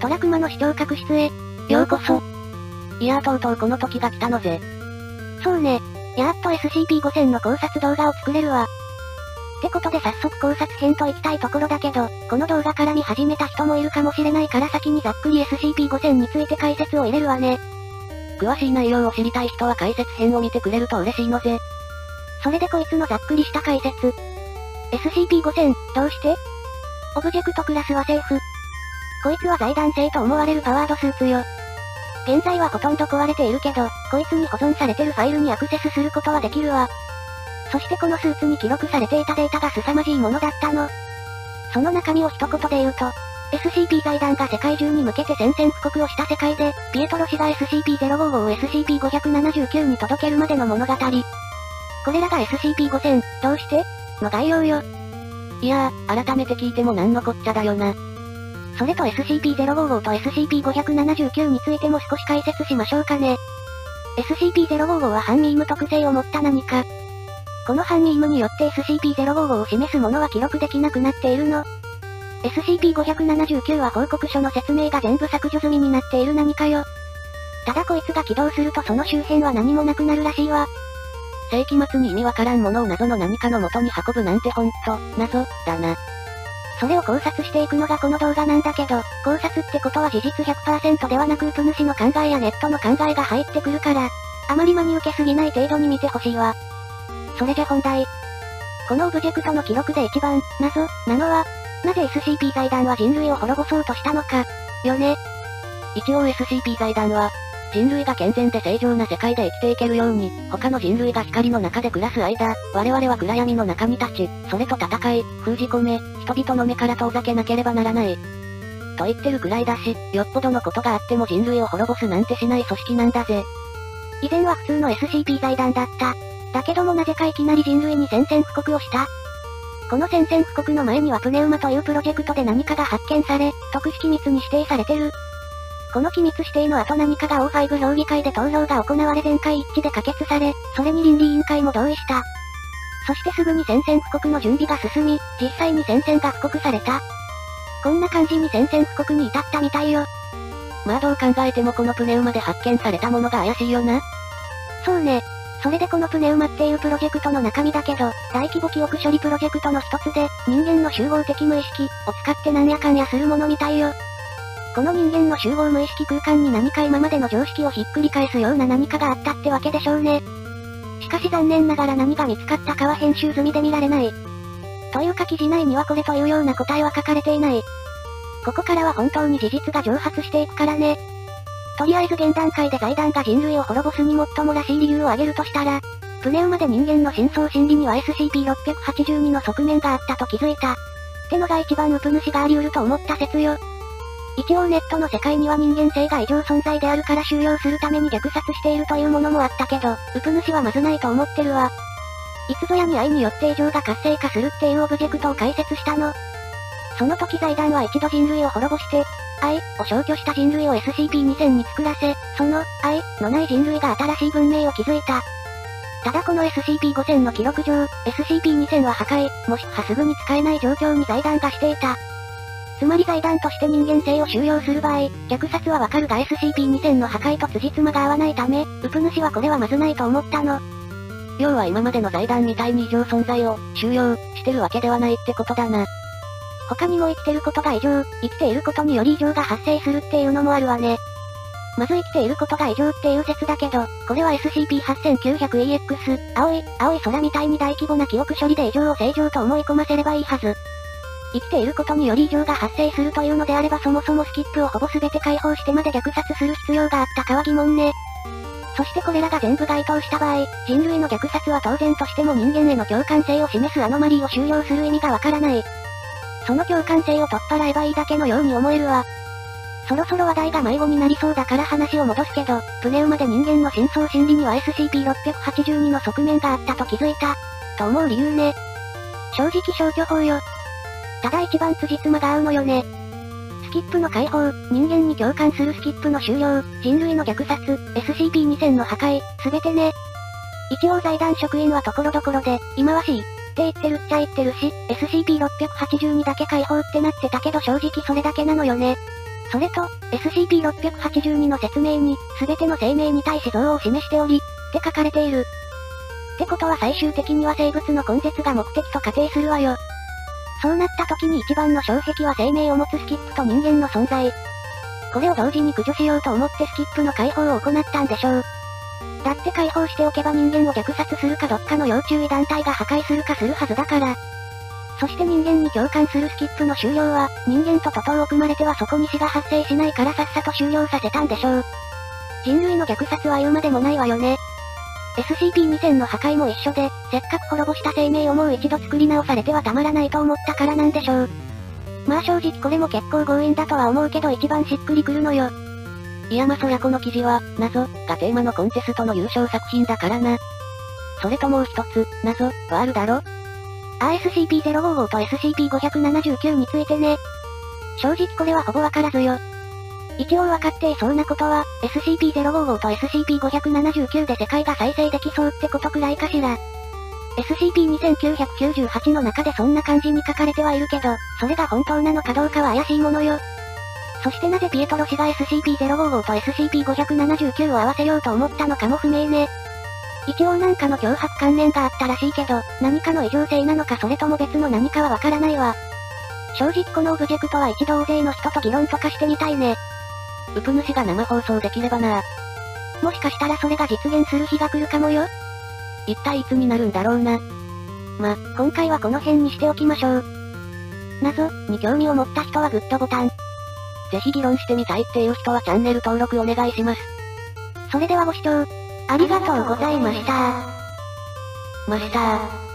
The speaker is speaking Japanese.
トラクマの視聴覚室へ、ようこそ。いやーとうとうこの時が来たのぜ。そうね。やーっと SCP-5000 の考察動画を作れるわ。ってことで早速考察編と行きたいところだけど、この動画から見始めた人もいるかもしれないから先にざっくり SCP-5000 について解説を入れるわね。詳しい内容を知りたい人は解説編を見てくれると嬉しいのぜ。それでこいつのざっくりした解説。SCP-5000、どうしてオブジェクトクラスはセーフ。こいつは財団製と思われるパワードスーツよ。現在はほとんど壊れているけど、こいつに保存されてるファイルにアクセスすることはできるわ。そしてこのスーツに記録されていたデータが凄まじいものだったの。その中身を一言で言うと、SCP 財団が世界中に向けて宣戦布告をした世界で、ピエトロ氏が SCP-055 を SCP-579 に届けるまでの物語。これらが SCP-5000、どうして？の概要よ。いやー、改めて聞いてもなんのこっちゃだよな。それと SCP-055 と SCP-579 についても少し解説しましょうかね。SCP-055 は反ミーム特性を持った何か。この反ミームによって SCP-055 を示すものは記録できなくなっているの。SCP-579 は報告書の説明が全部削除済みになっている何かよ。ただこいつが起動するとその周辺は何もなくなるらしいわ。世紀末に意味わからんものを謎の何かの元に運ぶなんてほんと、謎、だな。それを考察していくのがこの動画なんだけど、考察ってことは事実100%ではなくウプ主の考えやネットの考えが入ってくるから、あまり真に受けすぎない程度に見てほしいわ。それじゃ本題。このオブジェクトの記録で一番、謎、なのは、なぜ SCP 財団は人類を滅ぼそうとしたのか、よね。一応 SCP 財団は、人類が健全で正常な世界で生きていけるように、他の人類が光の中で暮らす間、我々は暗闇の中に立ち、それと戦い、封じ込め、人々の目から遠ざけなければならない。と言ってるくらいだし、よっぽどのことがあっても人類を滅ぼすなんてしない組織なんだぜ。以前は普通の SCP 財団だった。だけどもなぜかいきなり人類に宣戦布告をした。この宣戦布告の前にはプネウマというプロジェクトで何かが発見され、特殊機密に指定されてる。この機密指定の後何かが O5 評議会で投票が行われ全会一致で可決され、それに倫理委員会も同意した。そしてすぐに宣戦布告の準備が進み、実際に宣戦が布告された。こんな感じに宣戦布告に至ったみたいよ。まあどう考えてもこのプネウマで発見されたものが怪しいよな。そうね。それでこのプネウマっていうプロジェクトの中身だけど、大規模記憶処理プロジェクトの一つで、人間の集合的無意識を使ってなんやかんやするものみたいよ。この人間の集合無意識空間に何か今までの常識をひっくり返すような何かがあったってわけでしょうね。しかし残念ながら何が見つかったかは編集済みで見られない。というか記事内にはこれというような答えは書かれていない。ここからは本当に事実が蒸発していくからね。とりあえず現段階で財団が人類を滅ぼすに最もらしい理由を挙げるとしたら、プネウマで人間の深層心理には SCP-682 の側面があったと気づいた。ってのが一番ウプ主があり得ると思った説よ。一応ネットの世界には人間性が異常存在であるから収容するために虐殺しているというものもあったけど、ウプ主はまずないと思ってるわ。いつぞやに愛によって異常が活性化するっていうオブジェクトを解説したの。その時財団は一度人類を滅ぼして、愛を消去した人類を SCP-2000 に作らせ、その愛のない人類が新しい文明を築いた。ただこの SCP-5000 の記録上、SCP-2000 は破壊、もしくはすぐに使えない状況に財団がしていた。つまり財団として人間性を収容する場合、虐殺はわかるが SCP-2000 の破壊と辻褄が合わないため、ウプ主はこれはまずないと思ったの。要は今までの財団みたいに異常存在を収容してるわけではないってことだな。他にも生きてることが異常、生きていることにより異常が発生するっていうのもあるわね。まず生きていることが異常っていう説だけど、これは SCP-8900EX、青い、青い空みたいに大規模な記憶処理で異常を正常と思い込ませればいいはず。生きていることにより異常が発生するというのであればそもそもスキップをほぼ全て解放してまで虐殺する必要があったかは疑問ね。そしてこれらが全部該当した場合、人類の虐殺は当然としても人間への共感性を示すアノマリーを収容する意味がわからない。その共感性を取っ払えばいいだけのように思えるわ。そろそろ話題が迷子になりそうだから話を戻すけど、プネウマで人間の深層心理には SCP-682 の側面があったと気づいた。と思う理由ね。正直消去法よ。ただ一番辻褄が合うのよね。スキップの解放、人間に共感するスキップの終了、人類の虐殺、SCP-2000 の破壊、すべてね。一応財団職員はところどころで、今は C って言ってるっちゃ言ってるし、SCP-682 だけ解放ってなってたけど正直それだけなのよね。それと、SCP-682 の説明に、すべての生命に対し像を示しており、って書かれている。ってことは最終的には生物の根絶が目的と仮定するわよ。そうなった時に一番の障壁は生命を持つスキップと人間の存在。これを同時に駆除しようと思ってスキップの解放を行ったんでしょう。だって解放しておけば人間を虐殺するかどっかの要注意団体が破壊するかするはずだから。そして人間に共感するスキップの終了は、人間と徒党を組まれてはそこに死が発生しないからさっさと終了させたんでしょう。人類の虐殺は言うまでもないわよね。SCP-2000 の破壊も一緒で、せっかく滅ぼした生命をもう一度作り直されてはたまらないと思ったからなんでしょう。まあ正直これも結構強引だとは思うけど一番しっくりくるのよ。いやまそりゃこの記事は、謎、がテーマのコンテストの優勝作品だからな。それともう一つ、謎、はあるだろ？RSCP-055 と SCP-579 についてね。正直これはほぼわからずよ。一応わかっていそうなことは、SCP-055 と SCP-579 で世界が再生できそうってことくらいかしら。SCP-2998 の中でそんな感じに書かれてはいるけど、それが本当なのかどうかは怪しいものよ。そしてなぜピエトロ氏が SCP-055 と SCP-579 を合わせようと思ったのかも不明ね。一応なんかの脅迫観念があったらしいけど、何かの異常性なのかそれとも別の何かはわからないわ。正直このオブジェクトは一度大勢の人と議論とかしてみたいね。ウプ主が生放送できればなもしかしたらそれが実現する日が来るかもよ。一体いつになるんだろうな。ま、今回はこの辺にしておきましょう。謎に興味を持った人はグッドボタン。ぜひ議論してみたいっていう人はチャンネル登録お願いします。それではご視聴、ありがとうございました。ました